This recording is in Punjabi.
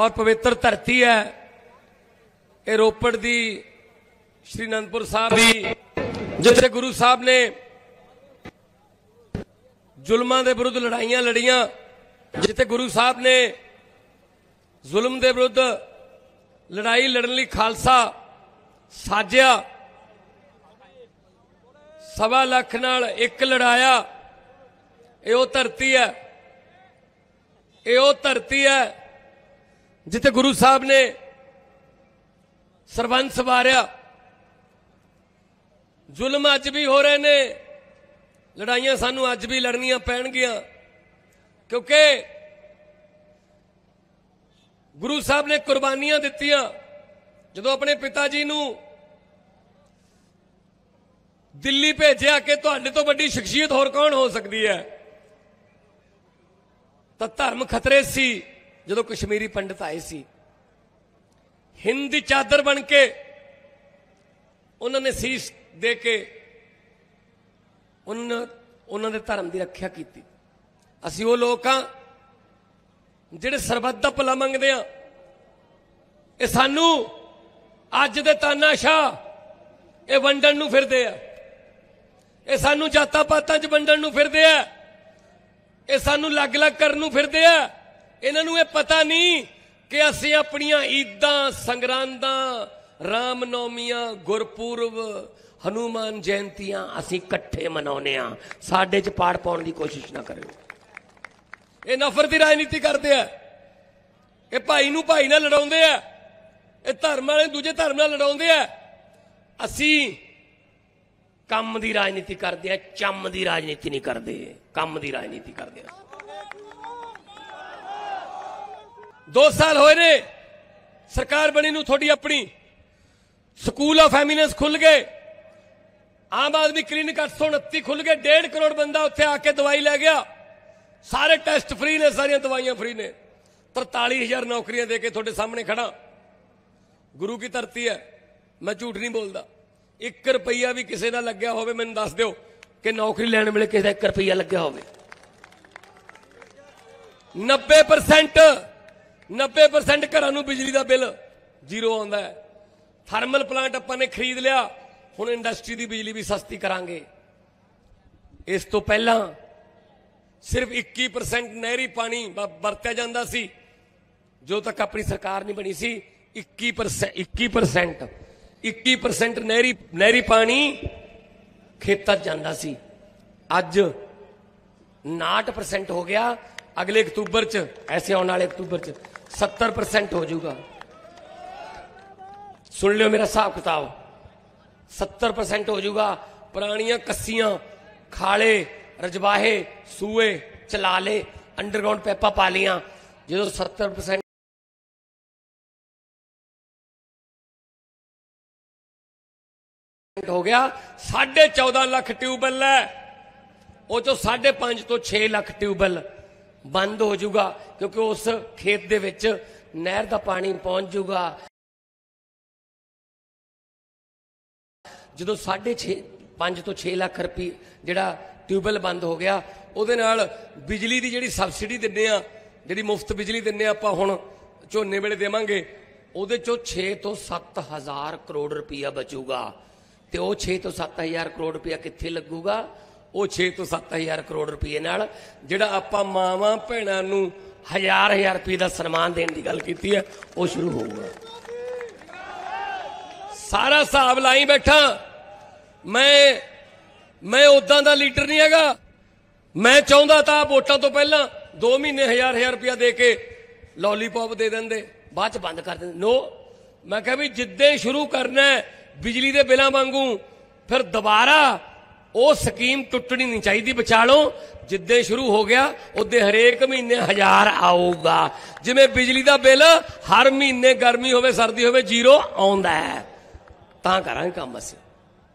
ਔਰ ਪਵਿੱਤਰ ਧਰਤੀ ਹੈ ਇਹ ਰੋਪੜ ਦੀ ਸ਼੍ਰੀ ਅਨੰਦਪੁਰ ਸਾਹਿਬ ਦੀ, ਜਿੱਥੇ ਗੁਰੂ ਸਾਹਿਬ ਨੇ ਜ਼ੁਲਮਾਂ ਦੇ ਵਿਰੁੱਧ ਲੜਾਈਆਂ ਲੜੀਆਂ, ਜਿੱਥੇ ਗੁਰੂ ਸਾਹਿਬ ਨੇ ਜ਼ੁਲਮ ਦੇ ਵਿਰੁੱਧ ਲੜਾਈ ਲੜਨ ਲਈ ਖਾਲਸਾ ਸਾਜਿਆ, ਸਵਾ ਲੱਖ ਨਾਲ ਇੱਕ ਲੜਾਇਆ, ਇਹ ਉਹ ਧਰਤੀ ਹੈ, ਇਹ ਉਹ ਧਰਤੀ ਹੈ ਜਿੱਥੇ ਗੁਰੂ ਸਾਹਿਬ ਨੇ ਸਰਬੰਸ ਵਾਰਿਆ, ਜ਼ੁਲਮ ਅੱਜ ਵੀ ਹੋ ਰਹੇ ਨੇ, ਲੜਾਈਆਂ ਸਾਨੂੰ ਅੱਜ ਵੀ ਲੜਨੀਆਂ ਪੈਣਗੀਆਂ, ਕਿਉਂਕਿ ਗੁਰੂ ਸਾਹਿਬ ਨੇ ਕੁਰਬਾਨੀਆਂ ਦਿੱਤੀਆਂ, ਜਦੋਂ ਆਪਣੇ ਪਿਤਾ ਜੀ ਨੂੰ ਦਿੱਲੀ ਭੇਜਿਆ ਕਿ ਤੁਹਾਡੇ ਤੋਂ ਵੱਡੀ ਸ਼ਖਸੀਅਤ ਹੋਰ ਕੌਣ ਹੋ ਸਕਦੀ ਹੈ, ਤਾਂ ਧਰਮ ਖਤਰੇ ਸੀ। ਜਦੋਂ ਕਸ਼ਮੀਰੀ ਪੰਡਤ ਆਏ ਸੀ, ਹਿੰਦ ਦੀ ਚਾਦਰ ਬਣ ਕੇ ਉਹਨਾਂ ਨੇ ਸੀਸ ਦੇ ਕੇ ਉਹਨਾਂ ਉਹਨਾਂ ਦੇ ਧਰਮ ਦੀ ਰੱਖਿਆ ਕੀਤੀ। ਅਸੀਂ ਉਹ ਲੋਕ ਆ ਜਿਹੜੇ ਸਰਬੱਤ ਦਾ ਭਲਾ ਮੰਗਦੇ ਆ ਇਹ ਸਾਨੂੰ ਅੱਜ ਦੇ ਤਾਨਾਸ਼ਾਹ ਇਹ ਵੰਡਣ ਨੂੰ ਫਿਰਦੇ ਆ। ਇਹ ਸਾਨੂੰ ਜਾਤਾਂ ਪਾਤਾਂ 'ਚ ਵੰਡਣ ਨੂੰ ਫਿਰਦੇ ਆ। ਇਹ ਸਾਨੂੰ ਅਲੱਗ ਅਲੱਗ ਕਰਨ ਨੂੰ ਫਿਰਦੇ ਆ। ਇਹਨਾਂ ਨੂੰ ਇਹ ਪਤਾ ਨਹੀਂ ਕਿ ਅਸੀਂ ਆਪਣੀਆਂ ਈਦਾਂ, ਸੰਗਰਾਂਦਾਂ, ਰਾਮਨੌਮੀਆਂ, ਗੁਰਪੁਰਬ, ਹਨੂਮਾਨ ਜਯੰਤੀਆਂ ਅਸੀਂ ਇਕੱਠੇ ਮਨਾਉਨੇ ਆ ਸਾਡੇ 'ਚ ਪਾੜ ਪਾਉਣ ਦੀ ਕੋਸ਼ਿਸ਼ ਨਾ ਕਰਿਓ। ਇਹ ਨਫ਼ਰਤ ਦੀ ਰਾਜਨੀਤੀ ਕਰਦੇ ਆ। ਇਹ ਭਾਈ ਨੂੰ ਭਾਈ ਨਾਲ ਲੜਾਉਂਦੇ ਆ। ਇਹ ਧਰਮ ਵਾਲੇ ਦੂਜੇ ਧਰਮ ਨਾਲ ਲੜਾਉਂਦੇ ਆ। ਅਸੀਂ ਕੰਮ ਦੀ ਰਾਜਨੀਤੀ ਕਰਦੇ ਆ, ਚੰਮ ਦੀ ਰਾਜਨੀਤੀ ਨਹੀਂ ਕਰਦੇ। ਕੰਮ ਦੀ ਰਾਜਨੀਤੀ ਕਰਦੇ ਆ 2 ਸਾਲ ਹੋਏ ਨੇ। ਸਰਕਾਰ ਬਣੀ ਨੂੰ ਤੁਹਾਡੀ ਆਪਣੀ। ਸਕੂਲ ਆਫ ਐਮੀਨੈਂਸ ਖੁੱਲ ਗਏ। ਆਮ ਆਦਮੀ ਕਲੀਨਿਕ 829 ਖੁੱਲ ਗਏ। 1.5 ਕਰੋੜ ਬੰਦਾ ਉੱਥੇ ਆ ਕੇ ਦਵਾਈ ਲੈ ਗਿਆ। ਸਾਰੇ ਟੈਸਟ ਫ੍ਰੀ ਨੇ, ਸਾਰੀਆਂ ਦਵਾਈਆਂ ਫ੍ਰੀ ਨੇ। 43000 ਨੌਕਰੀਆਂ ਦੇ ਕੇ ਤੁਹਾਡੇ ਸਾਹਮਣੇ ਖੜਾ ਗੁਰੂ ਕੀ ਧਰਤੀ ਹੈ। ਮੈਂ ਝੂਠ ਨਹੀਂ ਬੋਲਦਾ। 1 ਰੁਪਈਆ ਵੀ ਕਿਸੇ ਦਾ ਲੱਗਿਆ ਹੋਵੇ, ਮੈਨੂੰ ਦੱਸ ਦਿਓ ਕਿ ਨੌਕਰੀ ਲੈਣ ਵੇਲੇ ਕਿਸੇ ਦਾ 1 ਰੁਪਈਆ ਲੱਗਿਆ ਹੋਵੇ। 90% 90% ਘਰਾਂ ਨੂੰ ਬਿਜਲੀ ਦਾ ਬਿੱਲ ਜ਼ੀਰੋ ਆਉਂਦਾ ਹੈ। ਥਰਮਲ ਪਲਾਂਟ ਆਪਾਂ ਨੇ ਖਰੀਦ ਲਿਆ, ਹੁਣ ਇੰਡਸਟਰੀ ਦੀ ਬਿਜਲੀ ਵੀ ਸਸਤੀ ਕਰਾਂਗੇ। ਇਸ ਤੋਂ ਪਹਿਲਾਂ ਸਿਰਫ 21% ਨਹਿਰੀ ਪਾਣੀ ਵਰਤਿਆ ਜਾਂਦਾ ਸੀ। ਜੋ ਤੱਕ ਆਪਣੀ ਸਰਕਾਰ ਨਹੀਂ ਬਣੀ ਸੀ 21% 21% 21% ਨਹਿਰੀ ਨਹਿਰੀ ਪਾਣੀ ਖੇਤਾਂ 'ਚ ਜਾਂਦਾ ਸੀ। ਅੱਜ 59% ਹੋ ਗਿਆ ਅਗਲੇ ਅਕਤੂਬਰ 'ਚ, ਐਸੇ ਆਉਣ ਵਾਲੇ ਅਕਤੂਬਰ 'ਚ 70% ਹੋ ਜਾਊਗਾ। ਸੁਣ ਲਿਓ ਮੇਰਾ ਹਿਸਾਬ ਕਿਤਾਬ। 70% ਹੋ ਜਾਊਗਾ, ਪੁਰਾਣੀਆਂ ਕੱਸੀਆਂ, ਖਾਲੇ, ਰਜਵਾਹੇ, ਸੂਏ, ਚਲਾਲੇ ਅੰਡਰਗਰਾਉਂਡ ਪੈਪਾ ਪਾ ਲੀਆਂ ਜਦੋਂ 70% ਹੋ ਗਿਆ 14.5 ਲੱਖ ਟਿਊਬਵੈਲ ਹੈ। ਉਹ ਚੋਂ 5.5 ਤੋਂ 6 ਲੱਖ ਟਿਊਬਵੈਲ। ਬੰਦ ਹੋ ਜਾਊਗਾ, ਕਿਉਂਕਿ ਉਸ ਖੇਤ ਦੇ ਵਿੱਚ ਨਹਿਰ ਦਾ ਪਾਣੀ ਪਹੁੰਚ ਜਾਊਗਾ। ਜਦੋਂ 6.5 5 ਤੋਂ 6 ਲੱਖ ਰੁਪਏ ਜਿਹੜਾ ਟਿਊਬਵੈਲ ਬੰਦ ਹੋ ਗਿਆ, ਉਹਦੇ ਨਾਲ ਬਿਜਲੀ ਦੀ ਜਿਹੜੀ ਸਬਸਿਡੀ ਦਿੰਦੇ ਆ, ਜਿਹੜੀ ਮੁਫਤ ਬਿਜਲੀ ਦਿੰਦੇ ਆ ਆਪਾਂ ਹੁਣ ਝੋਨੇ ਵੇਲੇ ਦੇਵਾਂਗੇ, ਉਹਦੇ ਚੋਂ 6 ਤੋਂ 7000 ਕਰੋੜ ਰੁਪਇਆ ਬਚੂਗਾ। ਤੇ ਉਹ 6 ਤੋਂ 7000 ਕਰੋੜ ਰੁਪਇਆ ਕਿੱਥੇ ਲੱਗੂਗਾ? ਉਹ 6 ਤੋਂ 7000 ਕਰੋੜ ਰੁਪਏ ਨਾਲ, ਜਿਹੜਾ ਆਪਾਂ ਮਾਵਾਂ ਭੈਣਾਂ ਨੂੰ ਹਜ਼ਾਰ ਹਜ਼ਾਰ ਰੁਪਏ ਦਾ ਸਨਮਾਨ ਦੇਣ ਦੀ ਗੱਲ ਕੀਤੀ ਹੈ, ਉਹ ਸ਼ੁਰੂ ਹੋਊਗਾ। ਸਾਰਾ ਹਿਸਾਬ ਲਾਈ ਬੈਠਾ। ਮੈਂ ਮੈਂ ਉਦਾਂ ਦਾ ਲੀਡਰ ਨਹੀਂ ਹੈਗਾ। ਮੈਂ ਚਾਹੁੰਦਾ ਤਾਂ ਵੋਟਾਂ ਤੋਂ ਪਹਿਲਾਂ 2 ਮਹੀਨੇ ਹਜ਼ਾਰ ਹਜ਼ਾਰ ਰੁਪਇਆ ਦੇ ਕੇ ਲੋਲੀਪੌਪ ਦੇ ਦਿੰਦੇ, ਬਾਅਦ ਚ ਬੰਦ ਕਰ ਦਿੰਦੇ। ਨੋ ਮੈਂ ਕਿਹਾ ਵੀ ਜਿੱਦੇ ਸ਼ੁਰੂ ਕਰਨਾ ਬਿਜਲੀ ਦੇ ਬਿੱਲਾਂ ਵਾਂਗੂ, ਫਿਰ ਦੁਬਾਰਾ ਉਹ ਸਕੀਮ ਟੁੱਟਣੀ ਨਹੀਂ ਚਾਹੀਦੀ ਵਿਚਾਲੋ ਜਿੱਦੇ ਸ਼ੁਰੂ ਹੋ ਗਿਆ, ਉਹਦੇ ਹਰੇਕ ਮਹੀਨੇ ਹਜ਼ਾਰ ਆਊਗਾ। ਜਿਵੇਂ ਬਿਜਲੀ ਦਾ ਬਿੱਲ, ਹਰ ਮਹੀਨੇ ਗਰਮੀ ਹੋਵੇ, ਸਰਦੀ ਹੋਵੇ, ਜ਼ੀਰੋ ਆਉਂਦਾ ਹੈ। ਤਾਂ ਕਰਾਂਗੇ ਕੰਮ ਅਸੀਂ।